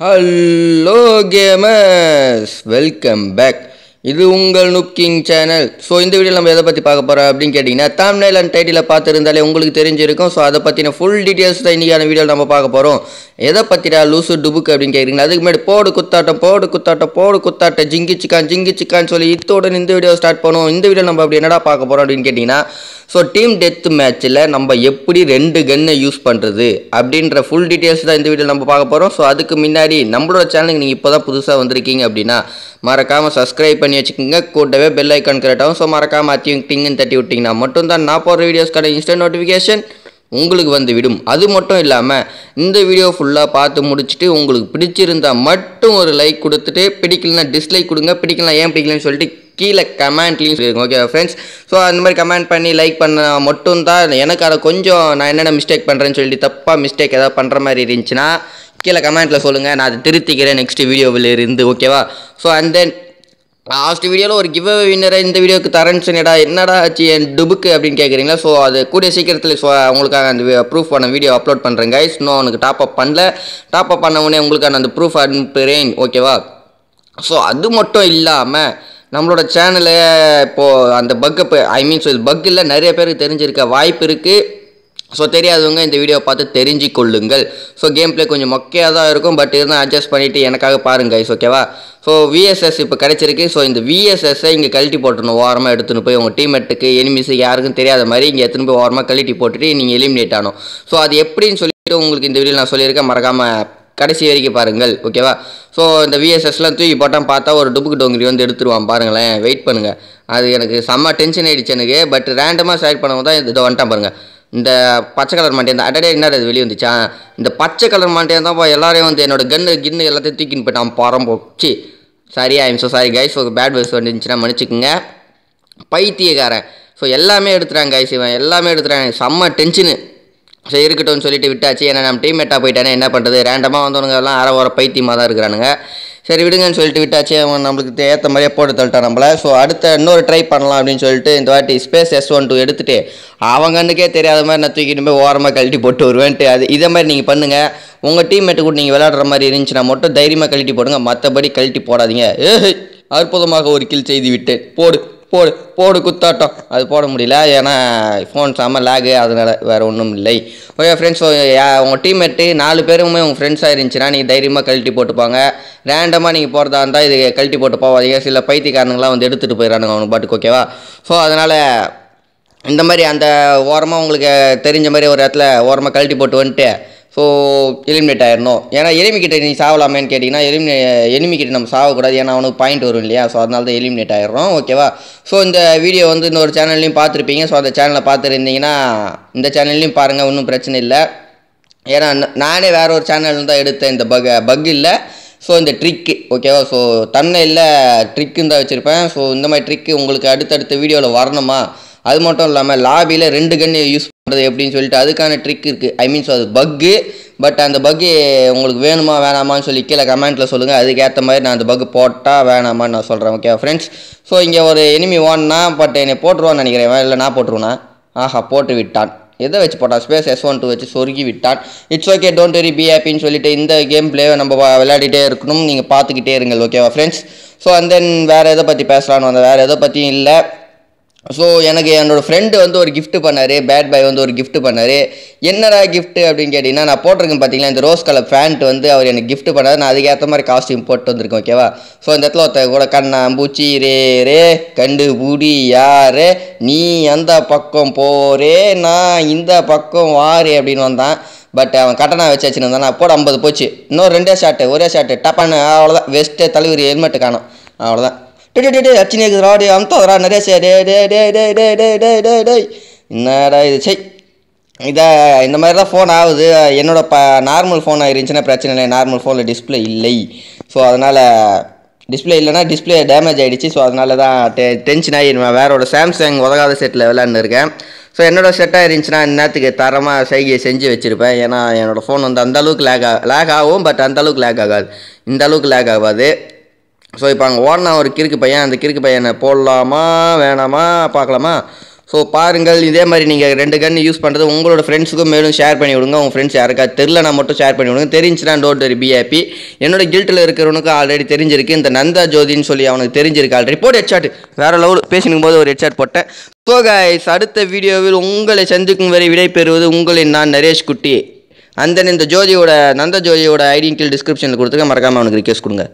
Hello gamers welcome back இது உங்கள் நுக்கிங் சேனல் ஸோ இந்த வீடியோ நம்ம எதை பற்றி பார்க்க போகிறோம் அப்படின்னு கேட்டிங்கன்னா தாம்னைல் அண்ட் டைட்டில் பார்த்துருந்தாலே உங்களுக்கு தெரிஞ்சிருக்கும். ஸோ அதை பற்றின ஃபுல் டீட்டெயில்ஸ் தான் இன்றைக்கான வீடியோ நம்ம பார்க்க போகிறோம் எதை பற்றிடா லூசு டுபுக்கு அப்படின்னு கேட்குறீங்களா அதுக்கு முன்னாடி போடு குத்தாட்டம் போடு குத்தாட்டம் போடு குத்தாட்டம். ஜிங்கிச்சிக்கான் ஜிங்கிச்சிக்கான்னு சொல்லி இத்தோட இந்த வீடியோ ஸ்டார்ட் பண்ணுவோம். இந்த வீடியோ நம்ம அப்படி என்னடா பார்க்க போகிறோம் அப்படின்னு கேட்டிங்கன்னா ஸோ டீம் டெத் மேட்ச்சில் நம்ம எப்படி ரெண்டு கன்னை யூஸ் பண்ணுறது அப்படின்ற ஃபுல் டீட்டெயில்ஸ் தான் இந்த வீடியோ நம்ம பார்க்க போகிறோம் ஸோ அதுக்கு முன்னாடி நம்மளோட சேனலுக்கு நீங்கள் இப்போ தான் புதுசாக வந்திருக்கீங்க அப்படின்னா மறக்காமல் சப்ஸ்கிரைப் பண்ணி வச்சுக்கோங்க. கூட்டவே பெல் ஐக்கான் கரெக்டாகும் ஸோ மறக்காமல் அத்தியும் டிங்குன்னு தட்டி விட்டிங்கன்னா மட்டும்தான் நான் போடுற வீடியோஸ்க்கான இன்ஸ்டன்ட் நோட்டிஃபிகேஷன் உங்களுக்கு வந்து விடும் அது மட்டும் இல்லாமல் இந்த வீடியோ ஃபுல்லாக பார்த்து முடிச்சுட்டு உங்களுக்கு பிடிச்சிருந்தா மட்டும் ஒரு லைக் கொடுத்துட்டு பிடிக்கலனா டிஸ்லைக் கொடுங்க பிடிக்கலாம் ஏன் பிடிக்கலன்னு சொல்லிட்டு கீழே கமெண்ட்லேயும் சொல்லியிருக்கோம் ஓகே ஃப்ரெண்ட்ஸ் ஸோ அந்த மாதிரி கமெண்ட் பண்ணி லைக் பண்ண மட்டும்தான் எனக்கு அதை கொஞ்சம் நான் என்னென்ன மிஸ்டேக் பண்ணுறேன்னு சொல்லிட்டு தப்பாக மிஸ்டேக் ஏதாவது பண்ணுற மாதிரி இருந்துச்சுன்னா கீழே கமெண்ட்டில் சொல்லுங்கள் நான் அதை திருத்திக்கிறேன் நெக்ஸ்ட் வீடியோவில் இருந்து ஓகேவா ஸோ அண்ட் தென் லாஸ்ட் வீடியோவில் ஒரு கிவ் வின்னரை இந்த வீடியோக்கு தரேன்னு சொன்னடா என்னடா ஆச்சு என் டுபுக்கு அப்படின்னு கேட்குறீங்களா ஸோ அது கூடிய சீக்கிரத்தில் ஸோ உங்களுக்காக அந்த ப்ரூஃப் பண்ண வீடியோ அப்லோட் பண்ணுறேன் கைஸ் இன்னும் அவனுக்கு டாப் அப் பண்ணல. டாப் அப் பண்ண உடனே உங்களுக்கான அந்த ப்ரூஃப் அனுப்புகிறேன் ஓகேவா ஸோ அது மட்டும் இல்லாமல் நம்மளோட சேனலை இப்போது அந்த பக்கை இப்போ ஐ மீன் ஸோ இது பக் இல்லை நிறைய பேருக்கு தெரிஞ்சிருக்க வாய்ப்பு இருக்குது ஸோ தெரியாதவங்க இந்த வீடியோ பார்த்து தெரிஞ்சு கொள்ளுங்கள் ஸோ கேம் பிளே கொஞ்சம் மொக்கையாக தான் இருக்கும் பட் இருந்தால் அட்ஜஸ்ட் பண்ணிவிட்டு எனக்காக பாருங்க ஐஸ் ஓகேவா ஸோ விஎஸ்எஸ் இப்போ கிடச்சிருக்கு. ஸோ இந்த விஎஸ்எஸ்ஸை இங்கே கழட்டி போட்டுருணும் ஓரமாக எடுத்துன்னு போய் உங்கள் டீம்மேட்டுக்கு எனிமிஸு யாருக்கும் தெரியாத மாதிரி இங்கே எடுத்துன்னு போய் ஓரமாக கழட்டி போட்டுட்டு நீங்கள் எலிமினேட் ஆகணும். ஸோ அது எப்படின்னு சொல்லிட்டு உங்களுக்கு இந்த வீடியோ நான் சொல்லியிருக்கேன். மறக்காமல் கடைசி வரைக்கும் பாருங்கள் ஓகேவா ஸோ இந்த விஎஸ்எஸ்லாம் தூக்கி போட்டால் பார்த்தா ஒரு டுபுக்கு டோங்கிரி வந்து எடுத்துருவான் பாருங்களேன் வெயிட் பண்ணுங்கள் அது எனக்கு செம்ம டென்ஷன் ஆகிடுச்சு எனக்கு பட் ரேண்டமாக செலக்ட் பண்ணவும் தான் இதை வந்துட்டான் பாருங்கள் இந்த பச்சை கலர் மாட்டேன் இந்த அடடே என்ன இது வெளியே வந்துச்சா? இந்த பச்சை கலர் மாட்டேன் தான் எல்லாரையும் வந்து என்னோட கன்னு கின்னு எல்லாத்தையும் தூக்கின்னு போயிட்டான் பரம்போச்சு sorry I'm so sorry guys ஒரு பேட் வேர்ஸ் வந்துச்சுன்னா மன்னிச்சுக்குங்க. பைத்தியக்காரன். ஸோ எல்லாமே எடுத்துறாங்க கைஸ் இவன் எல்லாமே எடுத்துறாங்க செம்ம டென்ஷனு ஸோ இருக்கட்டும்னு சொல்லிட்டு விட்டாச்சு. ஏன்னா நம்ம டீம்மேட்டாக போயிட்டானே என்ன பண்ணுறது ரேண்டமாக வந்தவனுங்க எல்லாம் அரை வர பைத்தியமாக தான் இருக்கிறானுங்க. சரி விடுங்கன்னு சொல்லிட்டு விட்டாச்சு. அவன் நம்மளுக்கு ஏற்ற மாதிரியே போட்டு தள்ளிட்டான் நம்மளை. ஸோ அடுத்த இன்னொரு ட்ரை பண்ணலாம் அப்படின்னு சொல்லிட்டு இந்த வாட்டி ஸ்பேஸ் எஸ் ஒன் டூ எடுத்துகிட்டு அவங்க கண்ணுக்கே தெரியாத மாதிரி நான் தூக்கிட்டு போய் ஓரமாக கழட்டி போட்டு வருவேன்ட்டு. அது இதே மாதிரி நீங்கள் பண்ணுங்கள் உங்கள் டீம்மேட்டு கூட நீங்கள் விளையாடுற மாதிரி இருந்துச்சுன்னா மட்டும் தைரியமாக கழட்டி போடுங்க. மற்றபடி கழட்டி போடாதீங்க. ஏஹே அற்புதமாக ஒரு கில் செய்து விட்டேன் போடு. போடு போடு குத்தாட்டம். அது போட முடியல ஏன்னா ஃபோன் செம்ம லேகு அதனால் வேறு ஒன்றும் இல்லை. ஓகே ஃப்ரெண்ட்ஸ் உங்கள் டீம்மேட்டு நாலு பேருமே உங்கள் ஃப்ரெண்ட்ஸாக இருந்துச்சுன்னா நீங்கள் தைரியமாக கழட்டி போட்டுப்பாங்க. ரேண்டமாக நீங்கள் போகிறதா இருந்தால் இது கழட்டி போட்டு போவாதீங்க. சில பைத்தியக்காரனுங்களாம் வந்து எடுத்துகிட்டு போயிடறானுங்க அவங்க பாட்டுக்கு ஓகேவா ஸோ அதனால் இந்த மாதிரி அந்த ஓரமாக உங்களுக்கு தெரிஞ்ச மாதிரி ஒரு இடத்துல ஓரமாக கழட்டி போட்டு வந்துட்டு ஸோ எலிமினேட் ஆயிடணும் ஏன்னா எலிமிக்கிட்ட நீ சாவலாமேன்னு கேட்டிங்கன்னா எலிமினே எலிமிக்கிட்ட நம்ம சாவக்கூடாது. ஏன்னா அவனுக்கு பாயிண்ட் வரும் இல்லையா? ஸோ அதனால தான் எலிமினேட் ஆயிடுறோம். ஓகேவா ஸோ இந்த வீடியோ வந்து இன்னொரு சேனல்லையும் பார்த்துருப்பீங்க. ஸோ அந்த சேனலை பார்த்துருந்தீங்கன்னா இந்த சேனல்லையும் பாருங்கள் ஒன்றும் பிரச்சனை இல்லை. ஏன்னா நானே வேற ஒரு சேனல் தான் எடுத்தேன். இந்த பக் பக் இல்லை. ஸோ இந்த ட்ரிக்கு ஓகேவா ஸோ தன்னை இல்லை ட்ரிக்குன்னு தான் வச்சுருப்பேன். ஸோ இந்த மாதிரி ட்ரிக்கு உங்களுக்கு அடுத்தடுத்த வீடியோவில் வரணுமா? அது மட்டும் இல்லாமல் லாபியில் ரெண்டு கன்று யூஸ் பண்ணுறது எப்படின்னு சொல்லிட்டு அதுக்கான ட்ரிக் இருக்குது ஐ மீன்ஸ் அது பக்கு பட் அந்த பக்கு உங்களுக்கு வேணுமா வேணாமான்னு சொல்லி கீழே கமெண்ட்டில் சொல்லுங்கள் அதுக்கேற்ற மாதிரி நான் அந்த பக்கு போட்டால் வேணாமான்னு நான் சொல்கிறேன் ஓகே ஃப்ரெண்ட்ஸ் ஸோ இங்கே ஒரு எனிமி ஓன்னா பட் என்னை போட்டுருவான்னு நினைக்கிறேன். இல்லை நான் போட்டுருவேனா? ஆஹா போட்டு விட்டான். எதை வச்சு போட்டான்? ஸ்பேஸ் எஸ் ஒன் டூ வச்சு சொருகி விட்டான். It's okay don't worry be ஹாப்பின்னு சொல்லிட்டு இந்த கேம் பிளேவை நம்ம விளையாடிட்டே இருக்கணும். நீங்கள் பார்த்துக்கிட்டே இருங்கள் ஓகேவா ஃப்ரெண்ட்ஸ் ஸோ அண்ட் தென் வேறு எதை பற்றி பேசலான்னு வந்தேன். வேறு எதை பற்றியும் இல்லை. ஸோ எனக்கு என்னோடய ஃப்ரெண்டு வந்து ஒரு கிஃப்ட் பண்ணார். பேட் பாய் வந்து ஒரு கிஃப்ட் பண்ணார். என்னடா கிஃப்ட் அப்படின்னு கேட்டிங்கன்னா நான் போட்டிருக்கேன் பார்த்தீங்களா இந்த ரோஸ் கலர் பேண்ட் வந்து அவர் எனக்கு கிஃப்ட் பண்ணார். நான் அதுக்கேற்ற மாதிரி காஸ்ட்யூம் போட்டு வந்திருக்கேன் ஓகேவா ஸோ இந்த இடத்துல ஒருத்த கூட கண்ணா பூச்சி ரே ரே கண்டு பூடி யாரு நீ அந்த பக்கம் போரே நான் இந்த பக்கம் வாரு அப்படின்னு வந்தான். பட் அவன் கட்டணா வச்சு வச்சுருந்தான் நான் போட ஐம்பது போச்சு. இன்னும் ரெண்டே ஷாட்டு ஒரே ஷாட்டு டப்பான்னு அவ்வளோதான் வெஸ்ட்டு தலைவர் ஹெல்மெட்டு காணும் அவ்வளோதான் டே டே, டே டே அச்சினி இருக்குது ராடி அமுத்தோதரா நிறைய சே டே டே டே டே டே டே டே டே டே என்னடா இது சை இதை இந்த மாதிரி தான் ஃபோன் ஆகுது என்னோட ப நார்மல் ஃபோனாக இருந்துச்சுன்னா பிரச்சனை இல்லை நார்மல் ஃபோனில் டிஸ்ப்ளே இல்லை ஸோ அதனால் டிஸ்பிளே இல்லைன்னா டிஸ்ப்ளே டேமேஜ் ஆகிடுச்சு ஸோ அதனால தான் டெ டென்ஷன் ஆகி நான் வேறோட சாம்சங் உதகாத செட்டில் விளையாண்டுருக்கேன் ஸோ என்னோட செட்டாக இருந்துச்சுன்னா இந்நேரத்துக்கு தரமாக செய்கையை செஞ்சு வச்சுருப்பேன் ஏன்னா என்னோடய ஃபோன் வந்து அந்தளவுக்கு லேக் ஆ லேக் ஆகும் பட் அந்தளவுக்கு லேக் ஆகாது இந்த அளவுக்கு லேக் ஆகாது ஸோ இப்போ அங்கே ஓடினா ஒரு கிறுக்கு பையன் அந்த கிறுக்கு பையனை போடலாமா வேணாமா பார்க்கலாமா? ஸோ பாருங்கள் இதே மாதிரி நீங்கள் ரெண்டு கன் யூஸ் பண்ணுறது உங்களோட ஃப்ரெண்ட்ஸுக்கும் மேலும் ஷேர் பண்ணி விடுங்க. உங்கள் ஃப்ரெண்ட்ஸ் யாருக்கா தெரிலனா மட்டும் ஷேர் பண்ணி விடுங்க. தெரிஞ்சுனா டோன்ட் வெரி பி ஹாப்பி என்னோட கில்ட்டில் இருக்கிறவனுக்கு ஆல்ரெடி தெரிஞ்சிருக்கு. இந்த நந்தா ஜோதின்னு சொல்லி அவனுக்கு தெரிஞ்சிருக்கு ஆல்ரெடி போட்டு ஹெட்ஷாட் வேறு லெவல் பேசினுக்கும் போது ஒரு ஹெட்ஷாட் போட்டேன். ஸோ கைஸ் அடுத்த வீடியோவில் உங்களை சந்திக்கும் வரை விடைபெறுவது உங்களின் நான் நரேஷ் குட்டி. அந்த இந்த ஜோதியோட நந்த ஜோதியோட ஐடென்டிட்டி டிஸ்கிரிப்ஷனில் கொடுத்துருக்க மறக்காமல் அவனுக்கு ரிக்வெஸ்ட் கொடுங்க.